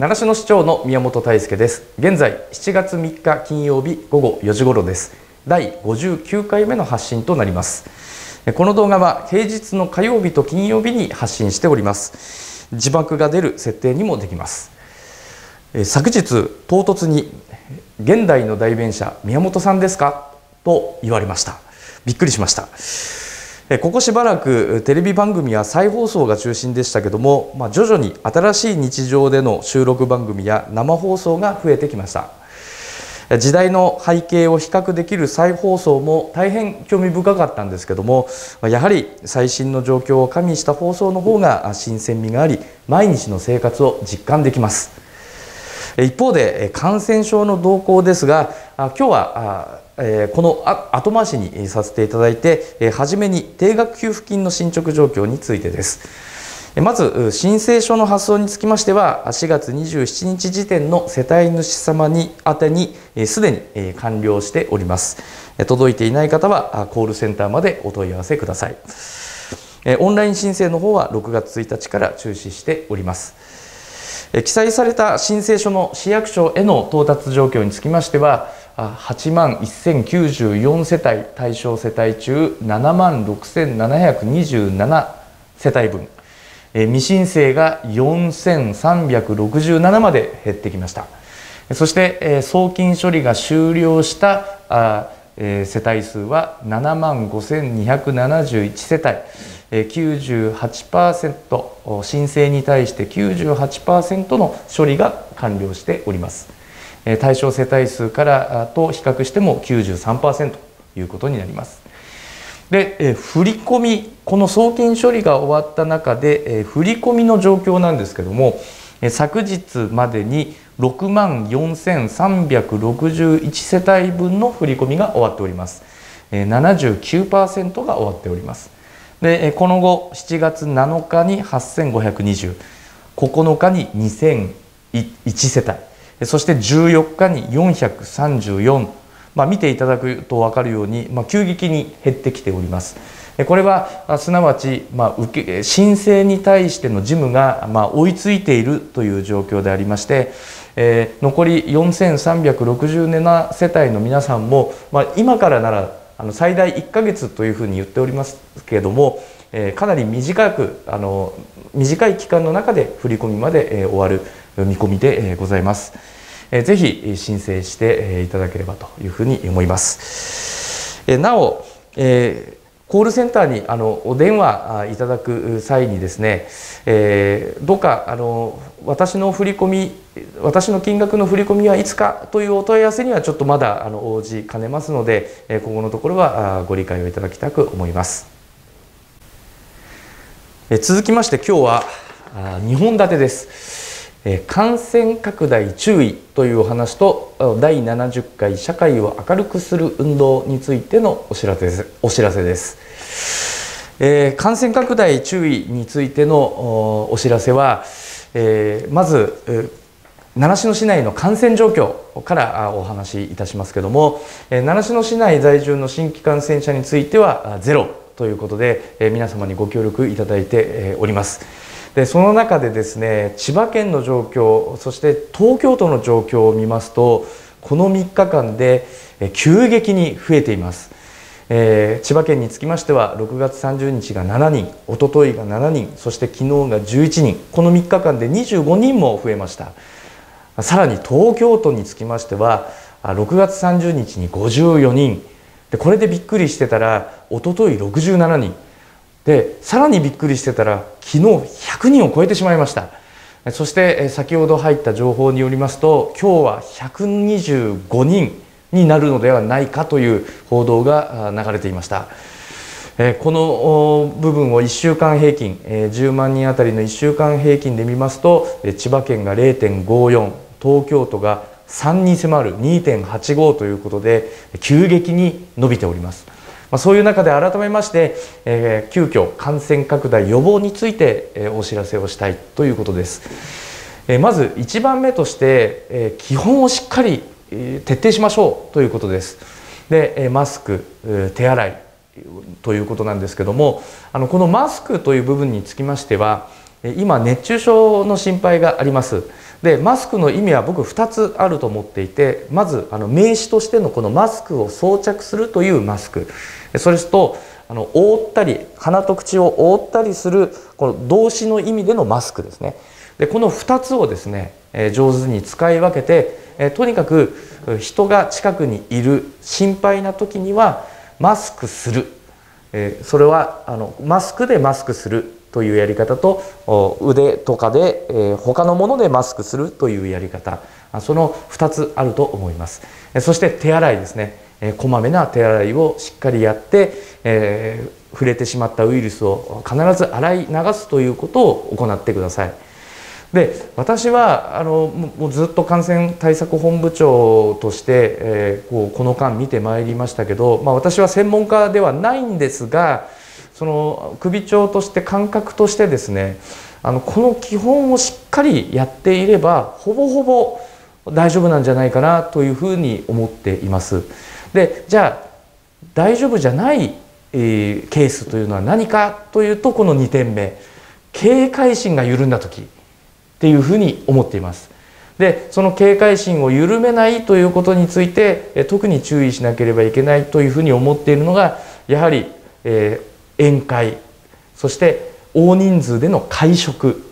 習志野市長の宮本大輔です。現在7月3日金曜日午後4時頃です。第59回目の発信となります。この動画は平日の火曜日と金曜日に発信しております。字幕が出る設定にもできます。昨日唐突に現代の代弁者宮本さんですか？と言われました。びっくりしました。ここしばらくテレビ番組は再放送が中心でしたけども、まあ、徐々に新しい日常での収録番組や生放送が増えてきました。時代の背景を比較できる再放送も大変興味深かったんですけどもやはり最新の状況を加味した放送の方が新鮮味があり毎日の生活を実感できます。一方で感染症の動向ですが今日はこの後回しにさせていただいて初めに定額給付金の進捗状況についてです。まず申請書の発送につきましては4月27日時点の世帯主様に宛てにすでに完了しております。届いていない方はコールセンターまでお問い合わせください。オンライン申請の方は6月1日から中止しております。記載された申請書の市役所への到達状況につきましては8万1094世帯対象世帯中7万6727世帯分。未申請が4367まで減ってきました。そして送金処理が終了した世帯数は7万5271世帯。98%申請に対して98%の処理が完了しております。対象世帯数からと比較しても93%ということになります。で振込この送金処理が終わった中で振込の状況なんですけども昨日までに6万4361世帯分の振込が終わっております。79%が終わっております。でこの後7月7日に8520 9日に2001世帯。そして14日に434まあ、見ていただくと分かるように、まあ、急激に減ってきております。これはすなわち、まあ、受け申請に対しての事務が、まあ、追いついているという状況でありまして、えー、残り4367世帯の皆さんも、まあ、今からならあの最大1か月というふうに言っておりますけれども、えー、かなり短くあの短い期間の中で振り込みまで、えー、終わる見込みで、ございます。ぜひ申請していただければというふうに思います。なお、えコールセンターにあのお電話いただく際にですね、えー、どうかあの私の振り込み私の金額の振り込みはいつかというお問い合わせにはちょっとまだあの応じかねますので、え今後のところはご理解をいただきたく思います。え続きまして今日は2本立てです。感染拡大注意というお話と第70回社会を明るくする運動についてのお知らせです。お知らせですえー、感染拡大注意についてのお知らせは、えー、まず、えー、習志野市内の感染状況からお話しいたしますけども、えー、習志野市内在住の新規感染者についてはゼロということで、えー、皆様にご協力いただいております。でその中でですね千葉県の状況そして東京都の状況を見ますとこの3日間で急激に増えています、えー、千葉県につきましては6月30日が7人おとといが7人そして昨日が11人この3日間で25人も増えました。さらに東京都につきましては6月30日に54人。でこれでびっくりしてたらおととい67人。でさらにびっくりしてたら昨日100人を超えてしまいました。そして先ほど入った情報によりますと今日は125人になるのではないかという報道が流れていました。この部分を1週間平均10万人あたりの1週間平均で見ますと千葉県が0.54東京都が3に迫る2.85ということで急激に伸びております。まあ、そういう中で改めまして、えー、急遽感染拡大予防について、えー、お知らせをしたいということです。えー、まず1番目として、えー、基本をしっかり、えー、徹底しましょうということです。で、えー、マスク、えー、手洗いということなんですけどもあのこのマスクという部分につきましては今熱中症の心配がありますでマスクの意味は僕2つあると思っていてまずあの名詞としてのこのマスクを装着するというマスク。それとあの覆ったり鼻と口を覆ったりするこの動詞の意味でのマスクですね。でこの2つをですねえ上手に使い分けてえとにかく人が近くにいる心配な時にはマスクする。えそれはあのマスクでマスクする。というやり方と腕とかで、え他のものでマスクするというやり方。その2つあると思います。そして手洗いですね、えこまめな手洗いをしっかりやって、えー、触れてしまったウイルスを必ず洗い流すということを行ってください。で私はあのもうずっと感染対策本部長として、えー、こうこの間見てまいりましたけど、まあ、私は専門家ではないんですがその首長として感覚としてですねあのこの基本をしっかりやっていればほぼほぼ大丈夫なんじゃないかなというふうに思っています。でじゃあ大丈夫じゃない、えー、ケースというのは何かというとこの2点目警戒心が緩んだ時っていうふうに思っています。でその警戒心を緩めないということについて特に注意しなければいけないというふうに思っているのがやはり、えー、宴会そして大人数での会食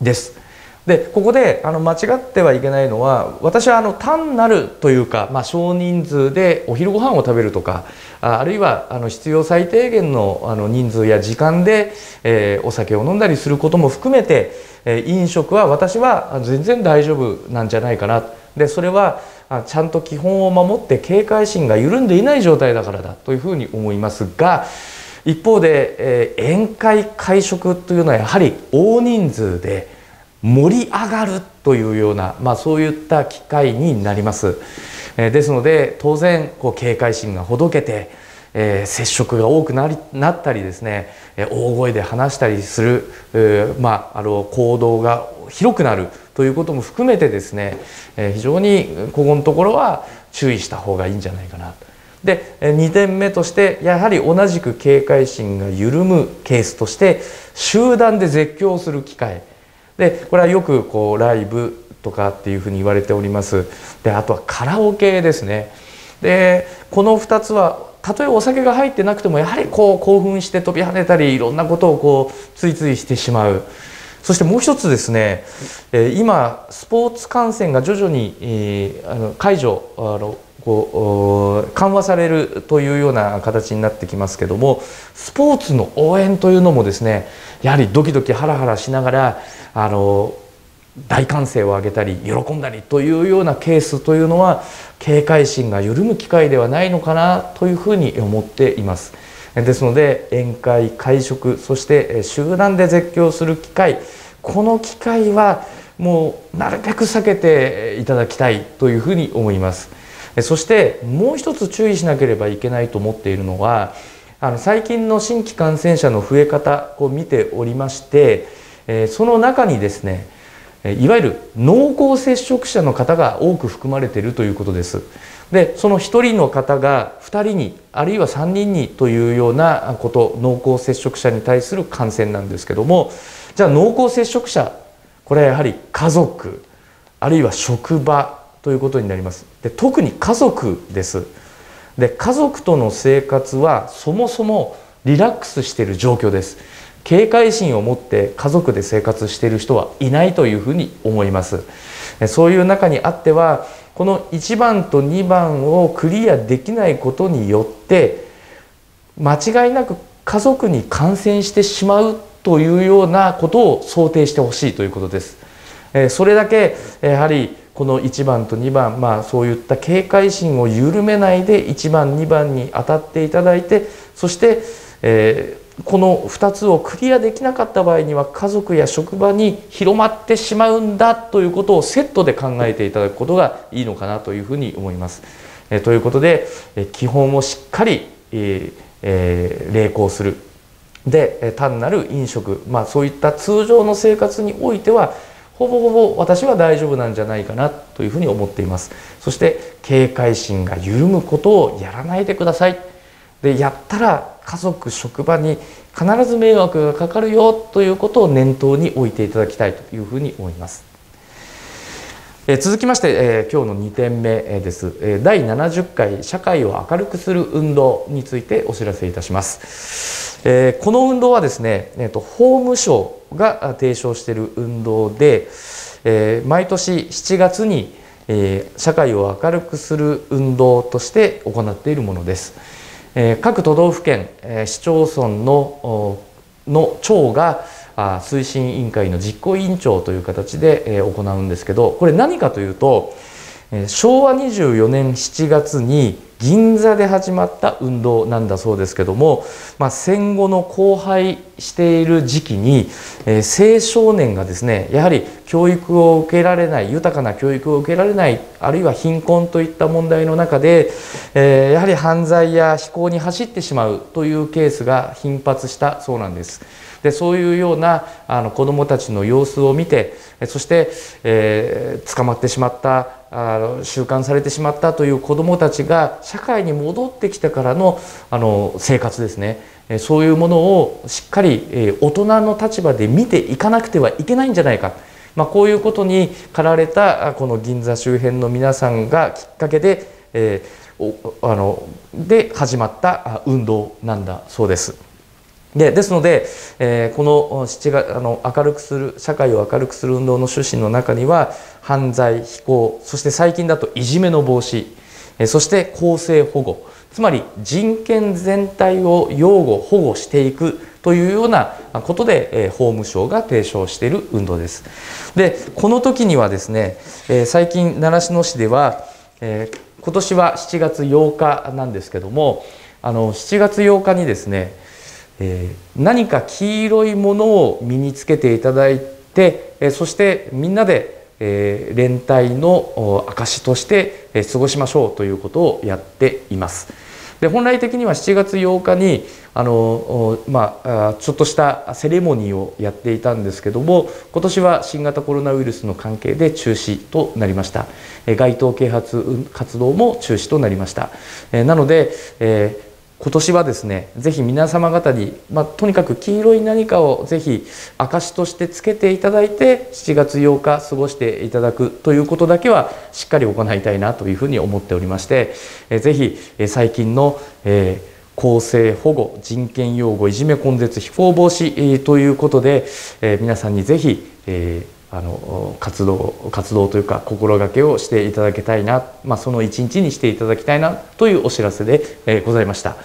です。でここであの間違ってはいけないのは私はあの単なるというか、まあ、少人数でお昼ご飯を食べるとかあるいはあの必要最低限のあの人数や時間で、えー、お酒を飲んだりすることも含めて、えー、飲食は私は全然大丈夫なんじゃないかな。でそれはちゃんと基本を守って警戒心が緩んでいない状態だからだというふうに思いますが一方で、えー、宴会会食というのはやはり大人数で盛り上がるというような、まあ、そういった機会になります。えー、ですので当然こう警戒心がほどけて、えー、接触が多くなりなったりですね、えー、大声で話したりする、えー、まあ、あの行動が広くなるということも含めてですね、え非常にここのところは注意した方がいいんじゃないかなと。で2点目としてやはり同じく警戒心が緩むケースとして集団で絶叫する機会。でこれはよくこうライブとかっていうふうに言われております。であとはカラオケですね。でこの2つはたとえお酒が入ってなくてもやはりこう興奮して飛び跳ねたりいろんなことをこうついついしてしまう。そしてもう一つですね今スポーツ観戦が徐々に解除あのこう緩和されるというような形になってきますけどもスポーツの応援というのもですねやはりドキドキハラハラしながらあの大歓声を上げたり喜んだりというようなケースというのは警戒心が緩む機会ではないのかなというふうに思っています。ですので宴会会食そして集団で絶叫する機会この機会はもうなるべく避けていただきたいというふうに思います。そしてもう一つ注意しなければいけないと思っているのはあの最近の新規感染者の増え方を見ておりまして、えその中にですねいわゆる濃厚接触者の方が多く含まれているということです。でその1人の方が2人にあるいは3人にというようなこと濃厚接触者に対する感染なんですけどもじゃあ濃厚接触者これはやはり家族あるいは職場ということになります。で特に家族です。で家族との生活はそもそもリラックスしている状況です。警戒心を持って家族で生活している人はいないというふうに思います。そういう中にあってはこの1番と2番をクリアできないことによって間違いなく家族に感染してしまうというようなことを想定してほしいということです。それだけやはりこの1番と2番、まあ、そういった警戒心を緩めないで1番2番に当たっていただいてそして、えー、この2つをクリアできなかった場合には家族や職場に広まってしまうんだということをセットで考えていただくことがいいのかなというふうに思います。えー、ということで、え基本をしっかり、えーえー、励行するで単なる飲食、まあ、そういった通常の生活においてはほぼほぼ私は大丈夫なんじゃないかなというふうに思っています。そして警戒心が緩むことをやらないでください。でやったら家族職場に必ず迷惑がかかるよということを念頭に置いていただきたいというふうに思います。え続きまして、え今日の2点目です、え第70回社会を明るくする運動についてお知らせいたします、えこの運動はですね、えーと、法務省が提唱している運動で、え毎年7月に、え社会を明るくする運動として行っているものです、え各都道府県、え市町村のの長があ推進委員会の実行委員長という形で行うんですけどこれ何かというと昭和24年7月に銀座で始まった運動なんだそうですけども、まあ、戦後の荒廃している時期に、えー、青少年がですねやはり教育を受けられない豊かな教育を受けられないあるいは貧困といった問題の中で、えー、やはり犯罪や非行に走ってしまうというケースが頻発したそうなんです。でそういうようなあの子どもたちの様子を見てそして、えー、捕まってしまったあの収監されてしまったという子どもたちが社会に戻ってきてからのあの生活ですねそういうものをしっかりえ大人の立場で見ていかなくてはいけないんじゃないか、まあ、こういうことに駆られたこの銀座周辺の皆さんがきっかけで、えー、あので始まった運動なんだそうです。でですので、えー、この7月あの明るくする社会を明るくする運動の趣旨の中には犯罪非行そして最近だといじめの防止、えー、そして公正保護つまり人権全体を擁護保護していくというようなことで、えー、法務省が提唱している運動です。でこの時にはですね、えー、最近習志野市では、えー、今年は7月8日なんですけどもあの7月8日にですねえー、何か黄色いものを身につけていただいて、えー、そしてみんなで、えー、連帯の証として、え過ごしましょうということをやっています。で本来的には7月8日にあの、まあ、ちょっとしたセレモニーをやっていたんですけども今年は新型コロナウイルスの関係で中止となりました街頭啓発活動も中止となりましたなので、えー今年はですねぜひ皆様方に、まあ、とにかく黄色い何かをぜひ証としてつけていただいて7月8日過ごしていただくということだけはしっかり行いたいなというふうに思っておりましてえぜひ最近の、えー公正保護人権擁護いじめ根絶非行防止ということで、え皆さんにぜひ、えーあの活動活動というか心がけをしていただきたいな、まあ、その一日にしていただきたいなというお知らせで、えー、ございました、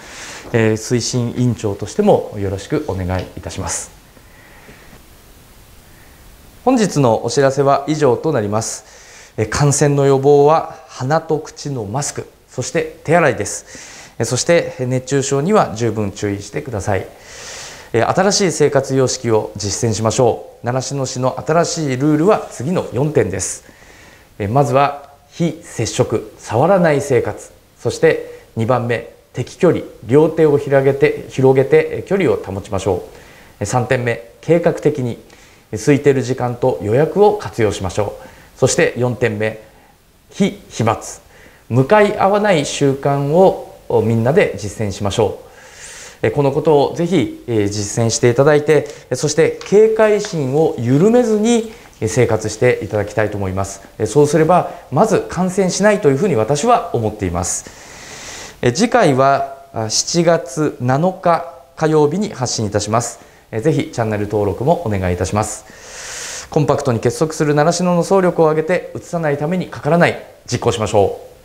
えー、推進委員長としてもよろしくお願いいたします。本日のお知らせは以上となります。感染の予防は鼻と口のマスクそして手洗いです。そして熱中症には十分注意してください。新しい生活様式を実践しましょう。習志野市の新しいルールは次の4点です。まずは非接触触らない生活。そして2番目適距離両手を広げて広げて距離を保ちましょう。3点目計画的に空いている時間と予約を活用しましょう。そして4点目非飛沫。向かい合わない習慣をみんなで実践しましょう。このことをぜひ実践していただいてそして警戒心を緩めずに生活していただきたいと思います。そうすればまず感染しないというふうに私は思っています。次回は7月7日火曜日に発信いたします。ぜひチャンネル登録もお願いいたします。コンパクトに結束する習志野の総力を挙げて移さないためにかからない。実行しましょう。